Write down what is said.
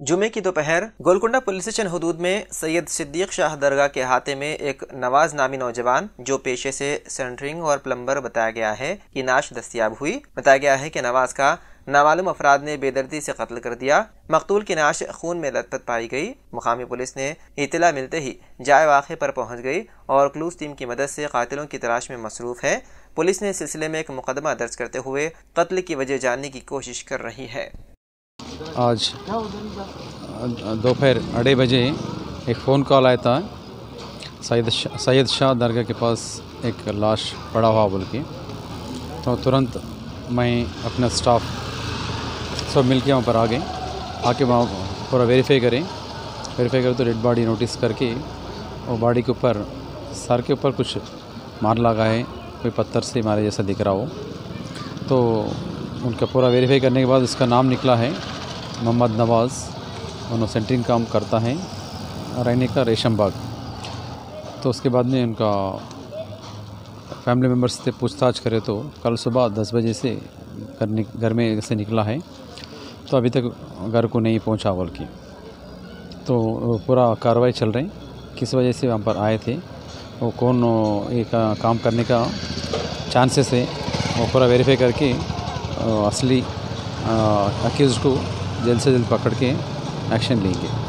जुमे की दोपहर गोलकुंडा पुलिस स्टेशन हदूद में सैयद सिद्दीक शाह दरगाह के हाथे में एक नवाज़ नामी नौजवान, जो पेशे से सेंटरिंग और प्लम्बर बताया गया है की नाश दस्तियाब हुई। बताया गया है की नवाज़ का नामालूम अफराद ने बेदर्दी से कत्ल कर दिया। मकतूल की नाश खून में लथपथ पाई गई। मुकामी पुलिस ने इतला मिलते ही जाए वाक़े पर पहुँच गई और क्लूज टीम की मदद से कातिलों की तलाश में मसरूफ़ है। पुलिस ने सिलसिले में एक मुकदमा दर्ज करते हुए कत्ल की वजह जानने की कोशिश कर रही है। आज दोपहर अढ़ाई बजे एक फ़ोन कॉल आया था। सैयद सैयद शाह दरगाह के पास एक लाश पड़ा हुआ बोल के। तो तुरंत मैं अपना स्टाफ सब मिल के वहाँ पर आ गए। आके वहाँ पूरा वेरीफाई करें। वेरीफाई करें तो डेड बॉडी नोटिस करके वो बॉडी के ऊपर, सर के ऊपर कुछ मार लगा है कोई पत्थर से मारे जैसा दिख रहा हो। तो उनका पूरा वेरीफाई करने के बाद उसका नाम निकला है। मोहम्मद नवाज़ उन्होंने सेंटरिंग काम करता है, रहने का रेशम बाग तो उसके बाद में उनका फैमिली मेंबर्स से पूछताछ करें तो कल सुबह दस बजे से घर घर में से निकला है। तो अभी तक घर को नहीं पहुँचा बोल की तो पूरा कार्रवाई चल रही, किस वजह से वहाँ पर आए थे, वो कौन एक काम करने का चांसेस है, वो पूरा वेरीफाई करके असली अक्यूज़ को जल्द से जल्द पकड़ के एक्शन लेंगे।